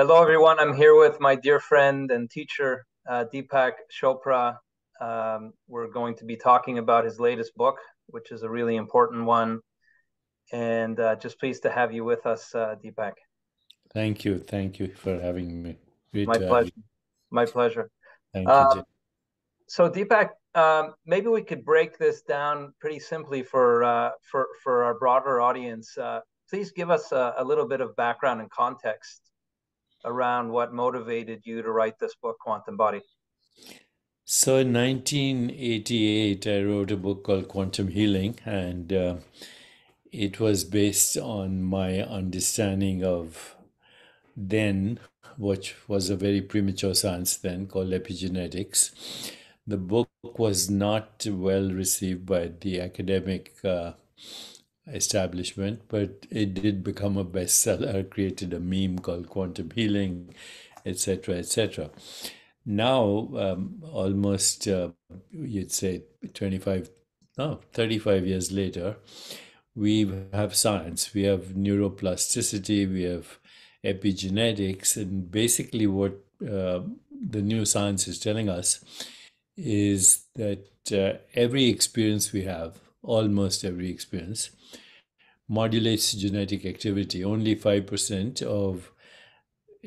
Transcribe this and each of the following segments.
Hello, everyone. I'm here with my dear friend and teacher, uh, Deepak Chopra. Um, we're going to be talking about his latest book, which is a really important one. And uh, just pleased to have you with us, uh, Deepak. Thank you. Thank you for having me. My pleasure. My pleasure. Thank you. Um, so, Deepak, um, maybe we could break this down pretty simply for uh, for for our broader audience. Uh, please give us a, a little bit of background and context around what motivated you to write this book, Quantum Body? So in 1988, I wrote a book called Quantum Healing, and uh, it was based on my understanding of then, which was a very premature science then called epigenetics. The book was not well received by the academic uh, establishment, but it did become a bestseller, created a meme called quantum healing, etc., etc. Now, um, almost, uh, you'd say 25, no, 35 years later, we have science, we have neuroplasticity, we have epigenetics, and basically what uh, the new science is telling us is that uh, every experience we have, almost every experience, modulates genetic activity. Only 5% of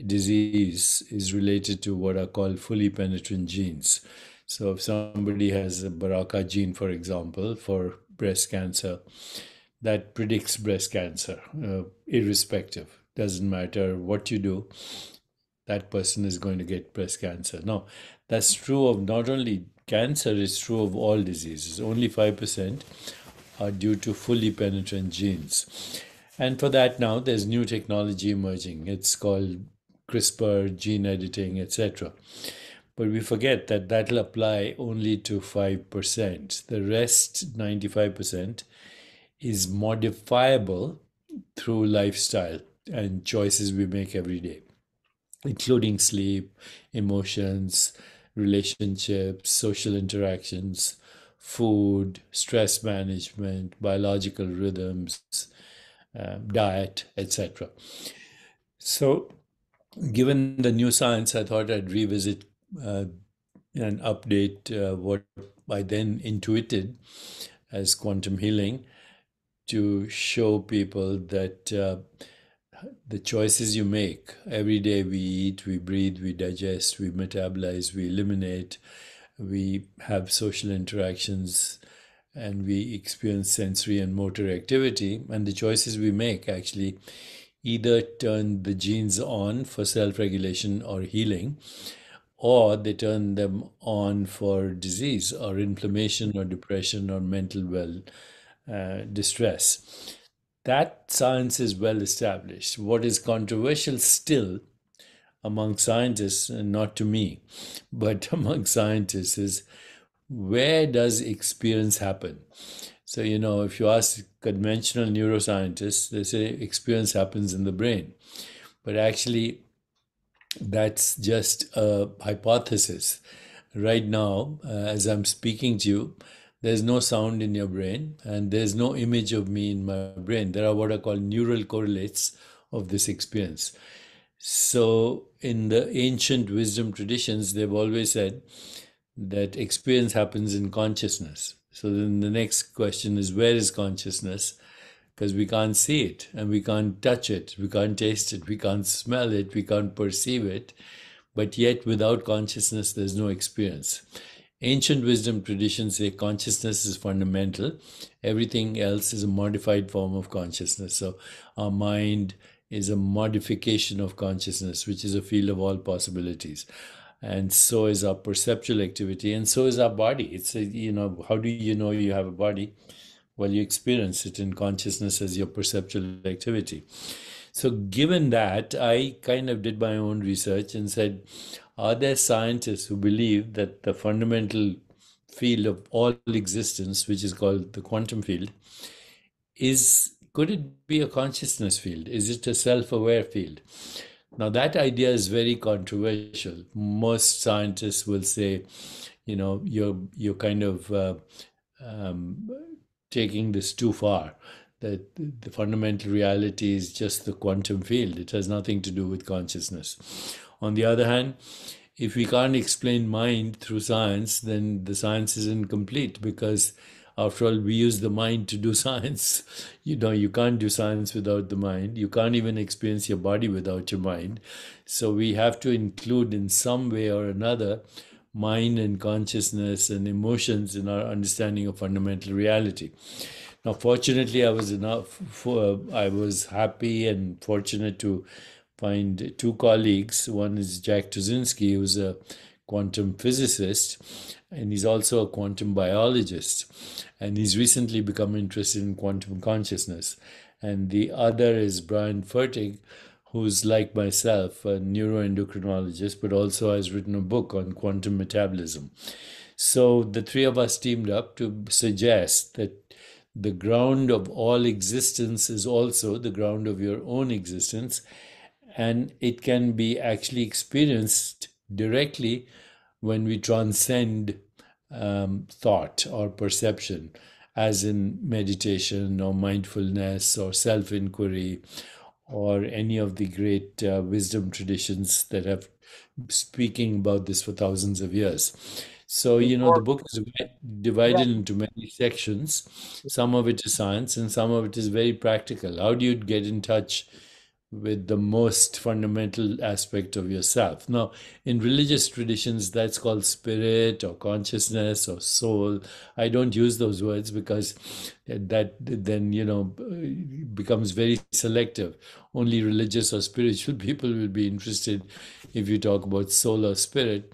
disease is related to what are called fully penetrant genes. So if somebody has a BRCA gene, for example, for breast cancer, that predicts breast cancer, uh, irrespective. Doesn't matter what you do, that person is going to get breast cancer. Now, that's true of not only cancer, it's true of all diseases. Only 5% are due to fully penetrant genes. And for that now, there's new technology emerging. It's called CRISPR, gene editing, etc. But we forget that that'll apply only to 5%. The rest, 95%, is modifiable through lifestyle and choices we make every day, including sleep, emotions, relationships, social interactions, food, stress management, biological rhythms, uh, diet, etc. So, given the new science, I thought I'd revisit uh, and update uh, what I then intuited as quantum healing to show people that uh, the choices you make every day we eat, we breathe, we digest, we metabolize, we eliminate we have social interactions and we experience sensory and motor activity and the choices we make actually either turn the genes on for self-regulation or healing or they turn them on for disease or inflammation or depression or mental well uh, distress. That science is well established. What is controversial still among scientists, and not to me, but among scientists, is where does experience happen? So, you know, if you ask conventional neuroscientists, they say experience happens in the brain. But actually, that's just a hypothesis. Right now, uh, as I'm speaking to you, there's no sound in your brain and there's no image of me in my brain. There are what are called neural correlates of this experience. So, in the ancient wisdom traditions, they've always said that experience happens in consciousness. So, then the next question is where is consciousness? Because we can't see it and we can't touch it, we can't taste it, we can't smell it, we can't perceive it. But yet, without consciousness, there's no experience. Ancient wisdom traditions say consciousness is fundamental. Everything else is a modified form of consciousness. So, our mind, is a modification of consciousness, which is a field of all possibilities. And so is our perceptual activity, and so is our body. It's a, you know, how do you know you have a body? Well, you experience it in consciousness as your perceptual activity. So, given that, I kind of did my own research and said, are there scientists who believe that the fundamental field of all existence, which is called the quantum field, is could it be a consciousness field? Is it a self aware field? Now, that idea is very controversial. Most scientists will say, you know, you're, you're kind of uh, um, taking this too far, that the fundamental reality is just the quantum field. It has nothing to do with consciousness. On the other hand, if we can't explain mind through science, then the science is incomplete because after all, we use the mind to do science. You know, you can't do science without the mind. You can't even experience your body without your mind. So we have to include in some way or another mind and consciousness and emotions in our understanding of fundamental reality. Now, fortunately, I was enough. For, I was happy and fortunate to find two colleagues. One is Jack Tuszynski, who's a quantum physicist, and he's also a quantum biologist. And he's recently become interested in quantum consciousness. And the other is Brian Fertig, who's like myself, a neuroendocrinologist, but also has written a book on quantum metabolism. So the three of us teamed up to suggest that the ground of all existence is also the ground of your own existence, and it can be actually experienced directly when we transcend um, thought or perception, as in meditation or mindfulness or self inquiry or any of the great uh, wisdom traditions that have speaking about this for thousands of years. So, you know, the book is divided yeah. into many sections. Some of it is science and some of it is very practical. How do you get in touch with the most fundamental aspect of yourself. Now, in religious traditions, that's called spirit or consciousness or soul. I don't use those words because that then, you know, becomes very selective. Only religious or spiritual people will be interested if you talk about soul or spirit.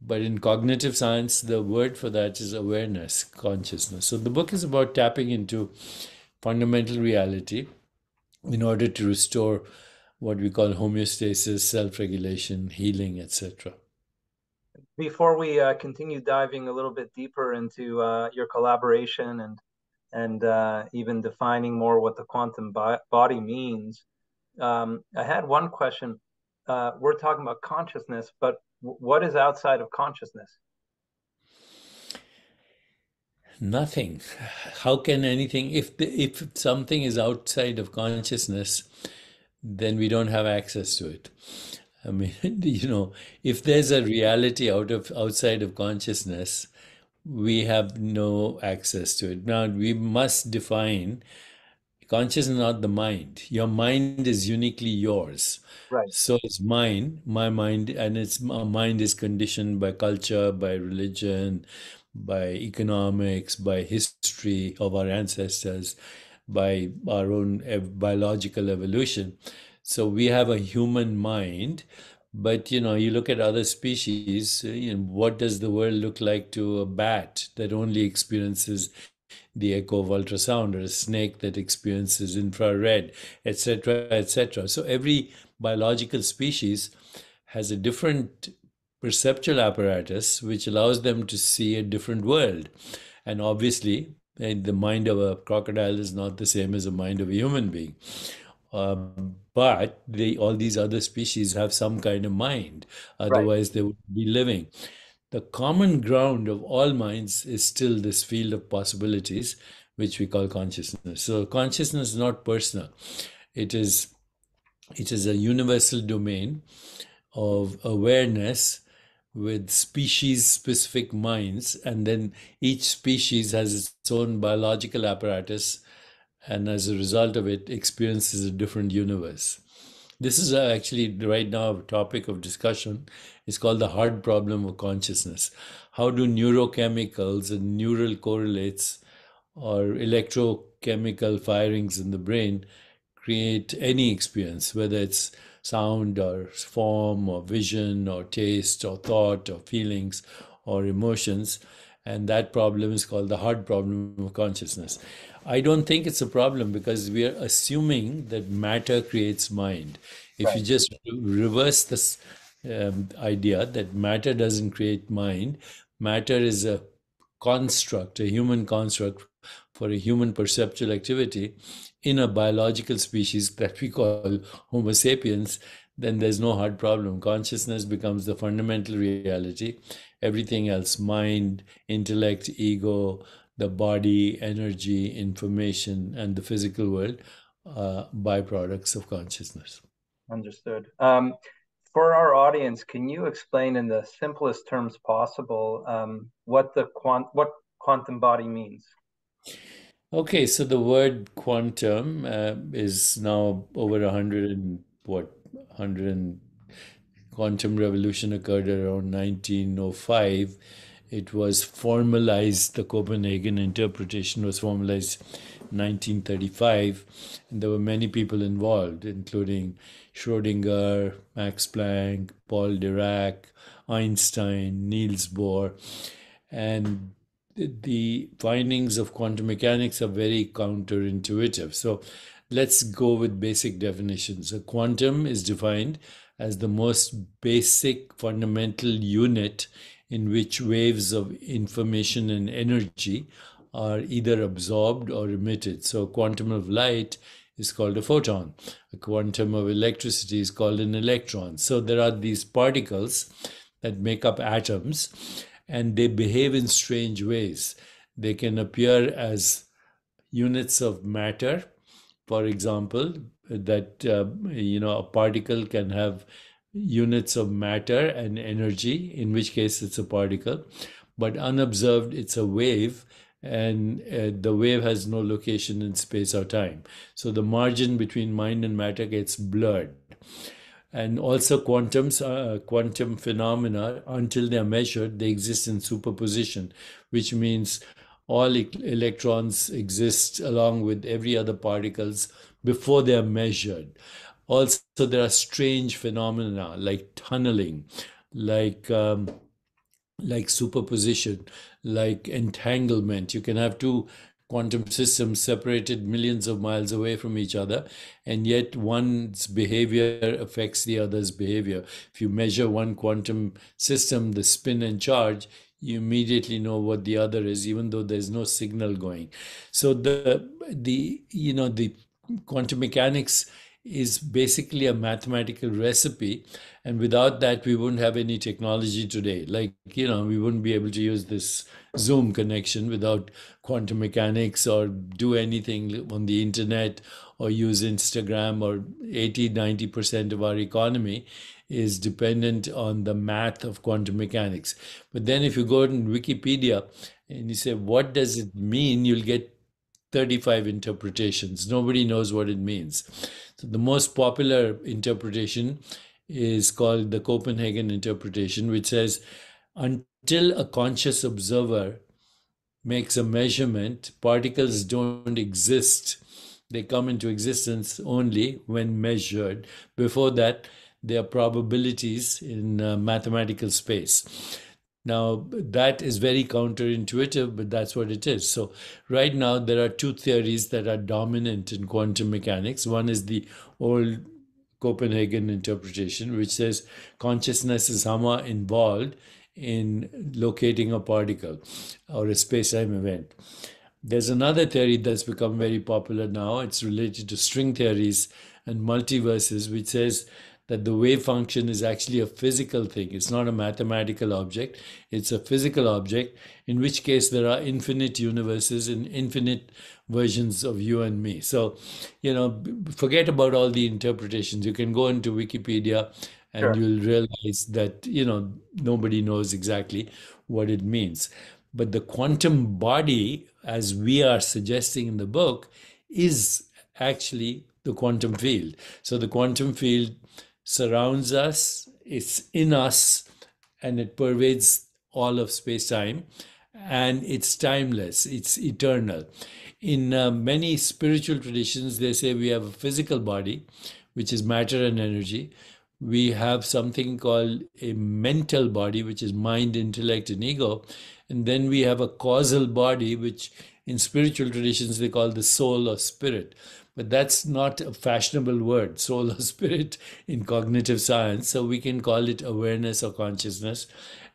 But in cognitive science, the word for that is awareness, consciousness. So the book is about tapping into fundamental reality in order to restore what we call homeostasis, self regulation, healing, etc. Before we uh, continue diving a little bit deeper into uh, your collaboration and and uh, even defining more what the quantum bo- body means, um, I had one question. Uh, we're talking about consciousness, but w- what is outside of consciousness? Nothing. How can anything if the, if something is outside of consciousness then we don't have access to it. I mean you know if there's a reality out of outside of consciousness we have no access to it. Now we must define consciousness not the mind. Your mind is uniquely yours. Right. So it's mine my mind and its my mind is conditioned by culture by religion by economics, by history of our ancestors, by our own biological evolution. So we have a human mind, but you know, you look at other species. Uh, you know, what does the world look like to a bat that only experiences the echo of ultrasound, or a snake that experiences infrared, etc., etc. So every biological species has a different perceptual apparatus which allows them to see a different world. And obviously, eh, the mind of a crocodile is not the same as the mind of a human being. Um, but they, all these other species have some kind of mind, otherwise, right. they would be living. The common ground of all minds is still this field of possibilities, which we call consciousness. So, consciousness is not personal, it is, it is a universal domain of awareness with species specific minds, and then each species has its own biological apparatus, and as a result of it, experiences a different universe. This is uh, actually right now a topic of discussion. It's called the hard problem of consciousness. How do neurochemicals and neural correlates or electrochemical firings in the brain create any experience, whether it's sound or form or vision or taste or thought or feelings or emotions. And that problem is called the hard problem of consciousness. I don't think it's a problem because we are assuming that matter creates mind. If right. you just reverse this um, idea that matter doesn't create mind, matter is a construct, a human construct for a human perceptual activity, in a biological species that we call Homo sapiens, then there's no hard problem. Consciousness becomes the fundamental reality. Everything else, mind, intellect, ego, the body, energy, information, and the physical world uh, byproducts of consciousness. Understood. Um, for our audience, can you explain in the simplest terms possible um, what the quant what quantum body means? Okay, so the word quantum uh, is now over a hundred and what hundred and quantum revolution occurred around 1905 it was formalized the copenhagen interpretation was formalized 1935 and there were many people involved including schrodinger max planck paul dirac einstein niels bohr and the findings of quantum mechanics are very counterintuitive so let's go with basic definitions a quantum is defined as the most basic fundamental unit in which waves of information and energy are either absorbed or emitted. So, a quantum of light is called a photon, a quantum of electricity is called an electron. So, there are these particles that make up atoms and they behave in strange ways. They can appear as units of matter, for example, that uh, you know a particle can have units of matter and energy in which case it's a particle but unobserved it's a wave and uh, the wave has no location in space or time. So the margin between mind and matter gets blurred and also quantums uh, quantum phenomena until they are measured they exist in superposition which means all e- electrons exist along with every other particles before they are measured. Also, there are strange phenomena like tunneling, like um, like superposition, like entanglement. You can have two quantum systems separated millions of miles away from each other, and yet one's behavior affects the other's behavior. If you measure one quantum system, the spin and charge, you immediately know what the other is, even though there's no signal going. So the the you know the quantum mechanics is basically a mathematical recipe and without that we wouldn't have any technology today like you know we wouldn't be able to use this zoom connection without quantum mechanics or do anything on the internet or use instagram or 80 90% of our economy is dependent on the math of quantum mechanics but then if you go to wikipedia and you say what does it mean you'll get 35 interpretations. Nobody knows what it means. So the most popular interpretation is called the Copenhagen interpretation, which says until a conscious observer makes a measurement, particles don't exist. They come into existence only when measured. Before that, they are probabilities in uh, mathematical space. Now, that is very counterintuitive, but that's what it is. So, right now, there are two theories that are dominant in quantum mechanics. One is the old Copenhagen interpretation, which says consciousness is somehow involved in locating a particle or a space time event. There's another theory that's become very popular now. It's related to string theories and multiverses, which says that the wave function is actually a physical thing. It's not a mathematical object. It's a physical object, in which case there are infinite universes and infinite versions of you and me. So, you know, forget about all the interpretations. You can go into Wikipedia and sure. you'll realize that, you know, nobody knows exactly what it means. But the quantum body, as we are suggesting in the book, is actually the quantum field. So the quantum field surrounds us, it's in us, and it pervades all of space time. And it's timeless, it's eternal. In uh, many spiritual traditions, they say we have a physical body, which is matter and energy. We have something called a mental body, which is mind, intellect, and ego. And then we have a causal body, which in spiritual traditions they call the soul or spirit but that's not a fashionable word, soul or spirit in cognitive science. So we can call it awareness or consciousness.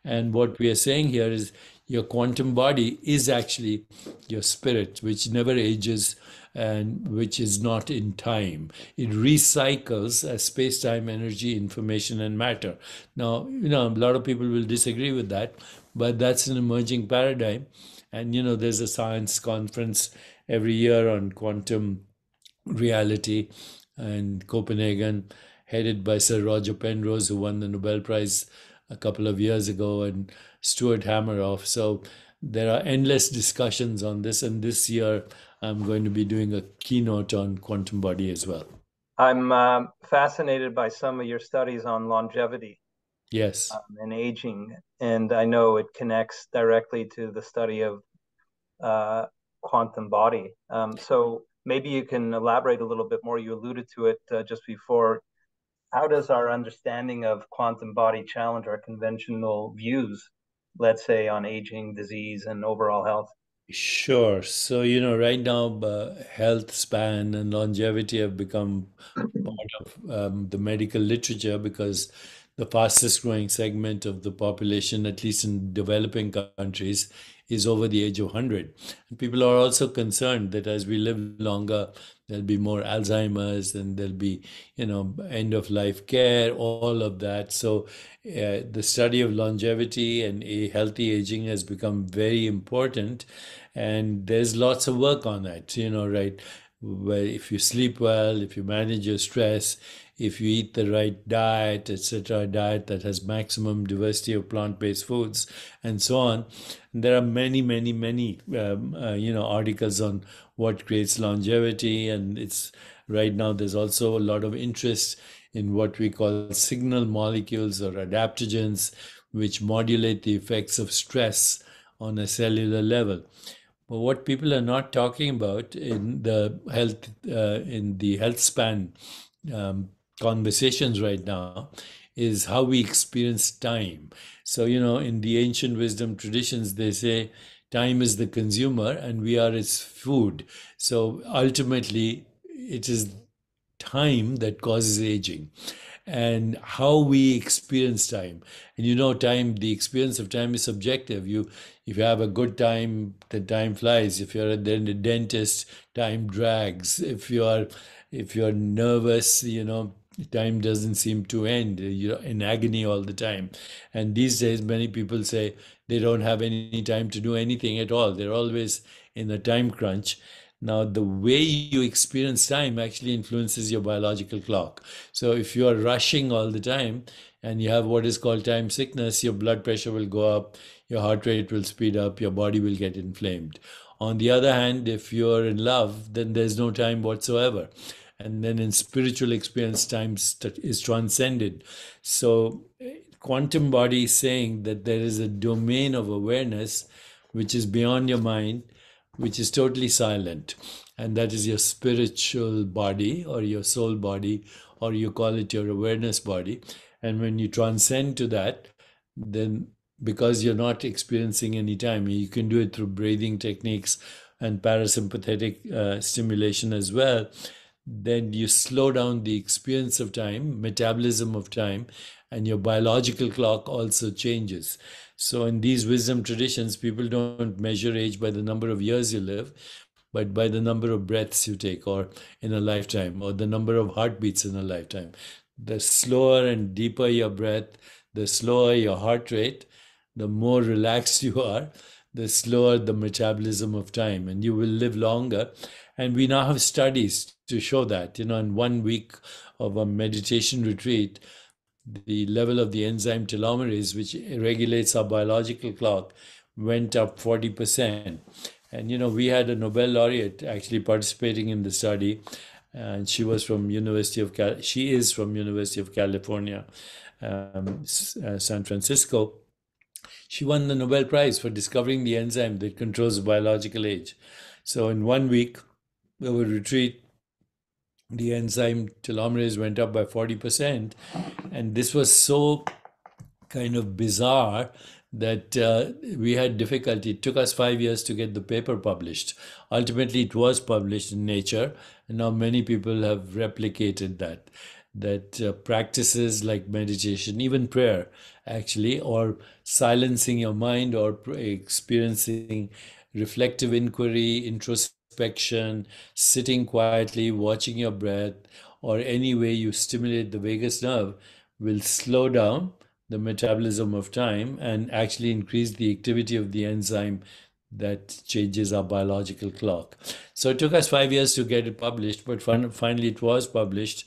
And what we are saying here is your quantum body is actually your spirit, which never ages and which is not in time. It recycles as space time, energy, information, and matter. Now, you know, a lot of people will disagree with that, but that's an emerging paradigm And you know, there's a science conference every year on quantum reality and Copenhagen, headed by Sir Roger Penrose, who won the Nobel Prize a couple of years ago, and Stuart Hameroff. So there are endless discussions on this, and this year I'm going to be doing a keynote on quantum body as well. I'm um, fascinated by some of your studies on longevity. Yes. Um, and aging, and I know it connects directly to the study of uh, quantum body. Um, so maybe you can elaborate a little bit more. You alluded to it uh, just before. How does our understanding of quantum body challenge our conventional views, let's say, on aging, disease, and overall health? Sure. So, you know, right now, uh, health span and longevity have become part of um, the medical literature because the fastest growing segment of the population, at least in developing countries, is over the age of 100. And people are also concerned that as we live longer, there'll be more Alzheimer's and there'll be, you know, end of life care, all of that. So uh, the study of longevity and a healthy aging has become very important. And there's lots of work on that, you know, right? Where if you sleep well, if you manage your stress, if you eat the right diet, etc., a diet that has maximum diversity of plant-based foods, and so on. And there are many, many, many, um, uh, you know, articles on what creates longevity, and it's right now. There's also a lot of interest in what we call signal molecules or adaptogens, which modulate the effects of stress on a cellular level. But what people are not talking about in the health uh, in the health span um, conversations right now is how we experience time. So, you know, in the ancient wisdom traditions, they say time is the consumer and we are its food. So ultimately, it is time that causes aging. And how we experience time. And you know time the experience of time is subjective. You if you have a good time the time flies. If you're at the dentist time drags. If you are if you're nervous you know time doesn't seem to end. You're in agony all the time. And these days many people say they don't have any time to do anything at all. They're always in a time crunch. Now the way you experience time actually influences your biological clock. So if you are rushing all the time and you have what is called time sickness your blood pressure will go up your heart rate will speed up your body will get inflamed. On the other hand if you're in love then there's no time whatsoever and then in spiritual experience time is transcended. So quantum body is saying that there is a domain of awareness which is beyond your mind which is totally silent. And that is your spiritual body or your soul body or you call it your awareness body. And when you transcend to that then because you're not experiencing any time you can do it through breathing techniques and parasympathetic uh, stimulation as well then you slow down the experience of time, metabolism of time, and your biological clock also changes. So, in these wisdom traditions, people don't measure age by the number of years you live, but by the number of breaths you take, or in a lifetime, or the number of heartbeats in a lifetime. The slower and deeper your breath, the slower your heart rate, the more relaxed you are, the slower the metabolism of time, and you will live longer. And we now have studies to show that. You know, in one week of a meditation retreat, the level of the enzyme telomerase, which regulates our biological clock, went up 40%. And, you know, we had a Nobel laureate actually participating in the study. And she was from University of Cal- she is from University of California, um, uh, San Francisco. She won the Nobel Prize for discovering the enzyme that controls biological age. So in one week, we would retreat the enzyme telomerase went up by 40%. And this was so kind of bizarre that uh, we had difficulty. It took us five years to get the paper published. Ultimately, it was published in Nature, and now many people have replicated that. That uh, practices like meditation, even prayer, actually, or silencing your mind or experiencing reflective inquiry, introspection sitting quietly, watching your breath, or any way you stimulate the vagus nerve will slow down the metabolism of time and actually increase the activity of the enzyme that changes our biological clock. So it took us five years to get it published, but fin- finally it was published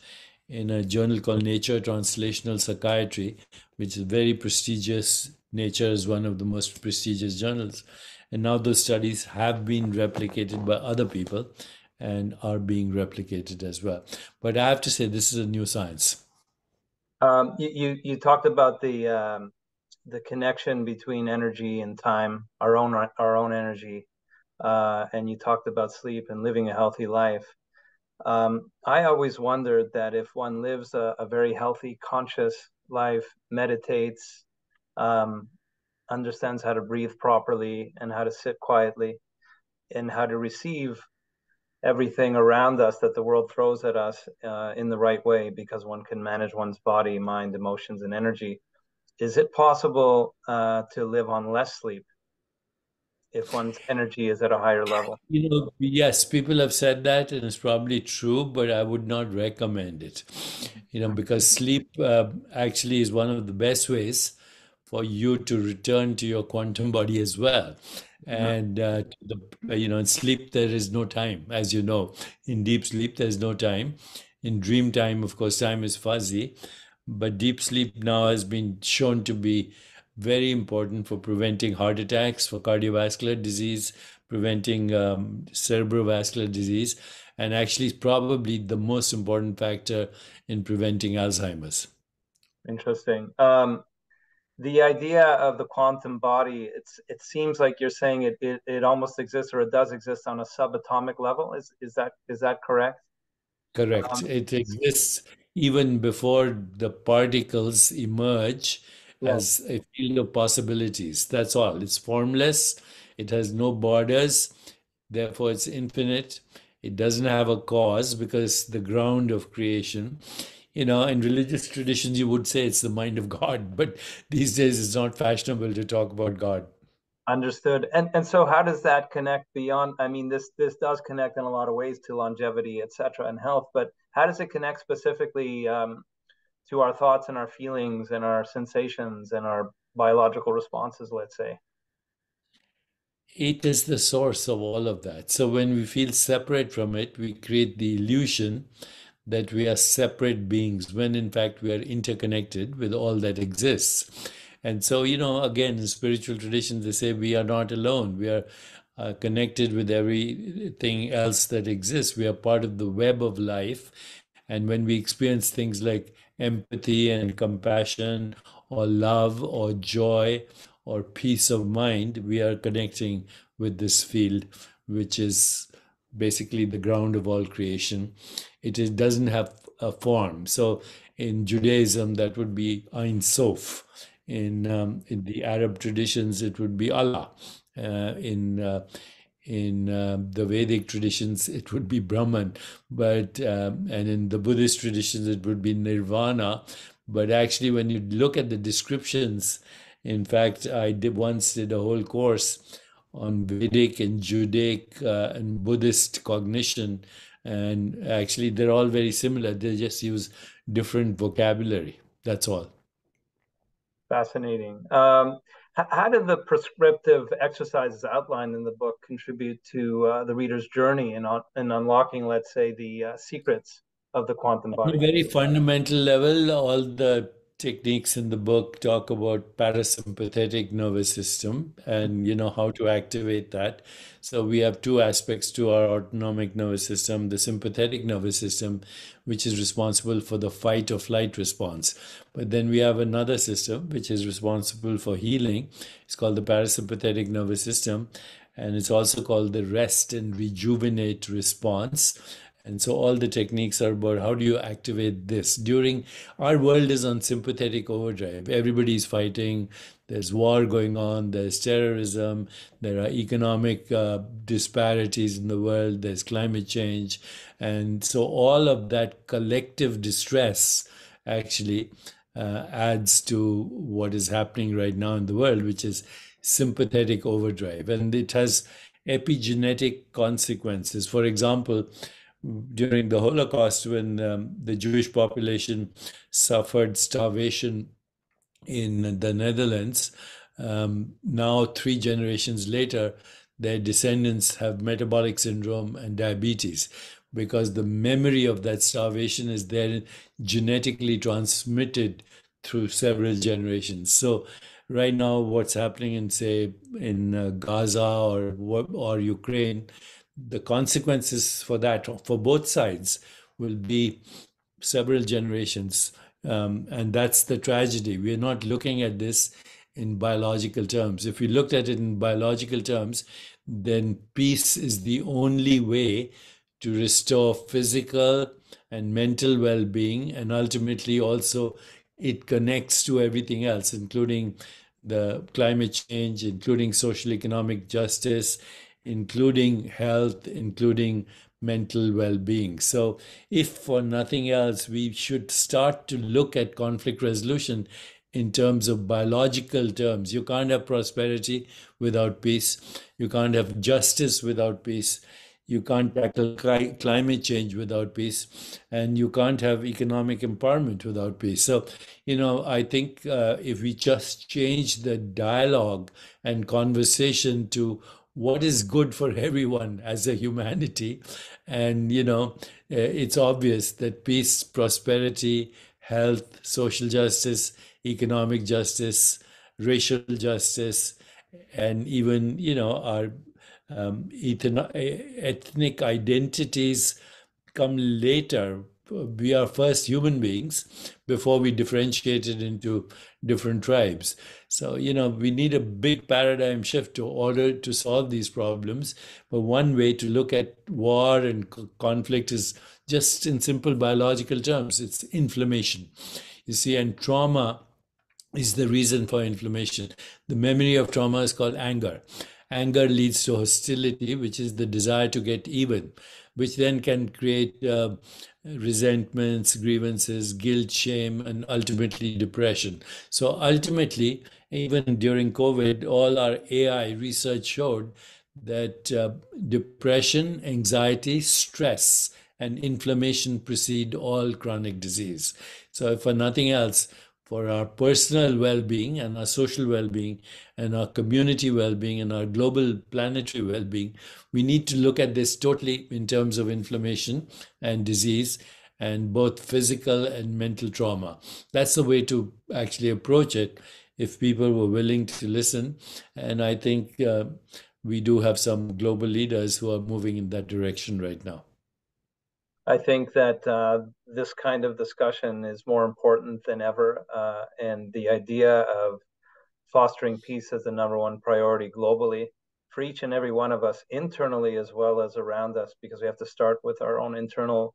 in a journal called Nature Translational Psychiatry, which is very prestigious. Nature is one of the most prestigious journals. And now those studies have been replicated by other people and are being replicated as well. But I have to say, this is a new science. Um, you, you, talked about the um, the connection between energy and time, our own our own energy, uh, and you talked about sleep and living a healthy life. Um, I always wondered that if one lives a, a very healthy, conscious life, meditates, um, understands how to breathe properly and how to sit quietly, and how to receive everything around us that the world throws at us uh, in the right way, because one can manage one's body, mind, emotions, and energy is it possible uh, to live on less sleep if one's energy is at a higher level? You know, yes, people have said that, and it's probably true, but I would not recommend it. You know, because sleep uh, actually is one of the best ways for you to return to your quantum body as well. And uh, the you know, in sleep there is no time, as you know. In deep sleep, there's no time. In dream time, of course, time is fuzzy. But deep sleep now has been shown to be very important for preventing heart attacks, for cardiovascular disease, preventing um, cerebrovascular disease, and actually probably the most important factor in preventing Alzheimer's. Interesting. Um, the idea of the quantum body, it's it seems like you're saying it, it, it almost exists or it does exist on a subatomic level. Is is that is that correct? Correct. Um, it exists even before the particles emerge as a field of possibilities. That's all. It's formless, it has no borders, therefore, it's infinite. It doesn't have a cause because the ground of creation. You know, in religious traditions, you would say it's the mind of God, but these days it's not fashionable to talk about God. Understood. And and so how does that connect beyond? I mean, this this does connect in a lot of ways to longevity, et cetera, and health. But how does it connect specifically um, to our thoughts and our feelings and our sensations and our biological responses? Let's say. It is the source of all of that. So when we feel separate from it, we create the illusion that we are separate beings when in fact we are interconnected with all that exists. And so, you know, again, in spiritual traditions, they say we are not alone. We are uh, connected with everything else that exists. We are part of the web of life. And when we experience things like empathy and compassion, or love, or joy, or peace of mind, we are connecting with this field, which is basically the ground of all creation. It is, doesn't have a form. So in Judaism, that would be Ein Sof in um, in the Arab traditions, it would be Allah. Uh, in uh, in uh, the Vedic traditions, it would be Brahman, but um, and in the Buddhist traditions, it would be Nirvana. But actually, when you look at the descriptions, in fact, I did once did a whole course on Vedic and Judaic uh, and Buddhist cognition, and actually, they're all very similar. They just use different vocabulary. That's all. Fascinating. Um, how do the prescriptive exercises outlined in the book contribute to uh, the reader's journey in, in unlocking, let's say, the uh, secrets of the quantum body? On a very fundamental level, all the techniques in the book talk about parasympathetic nervous system and you know how to activate that. So we have two aspects to our autonomic nervous system the sympathetic nervous system which is responsible for the fight or flight response. But then we have another system which is responsible for healing. It's called the parasympathetic nervous system and it's also called the rest and rejuvenate response and so all the techniques are about how do you activate this during our world is on sympathetic overdrive. Everybody is fighting. There's war going on. There's terrorism. There are economic uh, disparities in the world. There's climate change, and so all of that collective distress actually uh, adds to what is happening right now in the world, which is sympathetic overdrive, and it has epigenetic consequences. For example, during the Holocaust when um, the Jewish population suffered starvation in the Netherlands. Um, now, three generations later, their descendants have metabolic syndrome and diabetes because the memory of that starvation is there genetically transmitted through several generations. So right now, what's happening in say in uh, Gaza or or Ukraine, the consequences for that for both sides will be several generations, um, and that's the tragedy. We're not looking at this in biological terms. If we looked at it in biological terms, then peace is the only way to restore physical and mental well being, and ultimately also it connects to everything else, including the climate change, including social economic justice, including health, including mental well being. So, if for nothing else, we should start to look at conflict resolution in terms of biological terms. You can't have prosperity without peace, you can't have justice without peace. You can't tackle climate change without peace, and you can't have economic empowerment without peace. So, you know, I think uh, if we just change the dialogue and conversation to what is good for everyone as a humanity, and you know, uh, it's obvious that peace, prosperity, health, social justice, economic justice, racial justice, and even you know our um, ethnic identities come later. We are first human beings before we differentiated into different tribes. So, you know, we need a big paradigm shift to order to solve these problems. But one way to look at war and conflict is just in simple biological terms it's inflammation. You see, and trauma is the reason for inflammation. The memory of trauma is called anger. Anger leads to hostility, which is the desire to get even, which then can create uh, resentments, grievances, guilt, shame, and ultimately depression. So ultimately, even during COVID, all our AI research showed that uh, depression, anxiety, stress, and inflammation precede all chronic disease. So, if for nothing else, for our personal well being and our social well being and our community well being and our global planetary well being, we need to look at this totally in terms of inflammation and disease and both physical and mental trauma. That's the way to actually approach it if people were willing to listen. And I think uh, we do have some global leaders who are moving in that direction right now. I think that uh, this kind of discussion is more important than ever. Uh, and the idea of fostering peace as the number one priority globally for each and every one of us, internally as well as around us, because we have to start with our own internal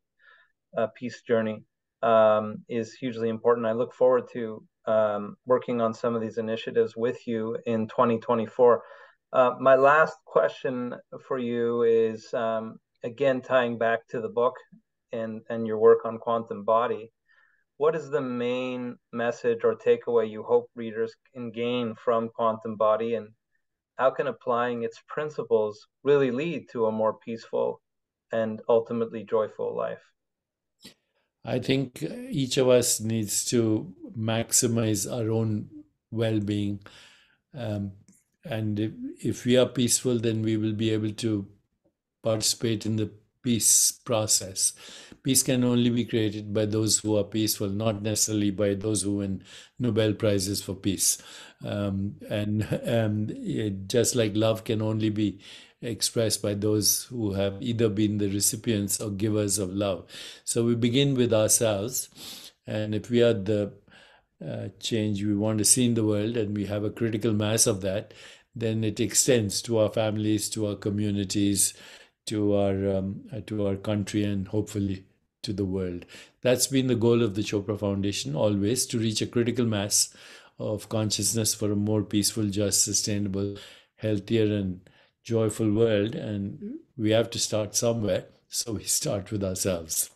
uh, peace journey, um, is hugely important. I look forward to um, working on some of these initiatives with you in 2024. Uh, my last question for you is um, again tying back to the book and and your work on quantum body what is the main message or takeaway you hope readers can gain from quantum body and how can applying its principles really lead to a more peaceful and ultimately joyful life? I think each of us needs to maximize our own well-being. Um, and if, if we are peaceful then we will be able to participate in the peace process. Peace can only be created by those who are peaceful, not necessarily by those who win Nobel Prizes for peace. Um, and um, it, just like love can only be expressed by those who have either been the recipients or givers of love. So we begin with ourselves. And if we are the uh, change we want to see in the world and we have a critical mass of that, then it extends to our families, to our communities, to our um, uh, to our country and hopefully to the world. That's been the goal of the Chopra Foundation always to reach a critical mass of consciousness for a more peaceful, just, sustainable, healthier, and joyful world. And we have to start somewhere, so we start with ourselves.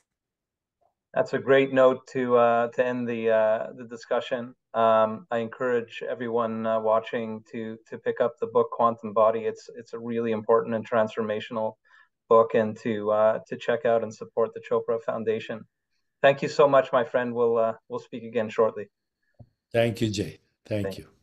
That's a great note to uh, to end the uh, the discussion. Um, I encourage everyone uh, watching to to pick up the book Quantum Body. It's it's a really important and transformational book and to uh, to check out and support the Chopra Foundation. Thank you so much, my friend. We'll uh, we'll speak again shortly. Thank you, Jay. Thank, Thank you.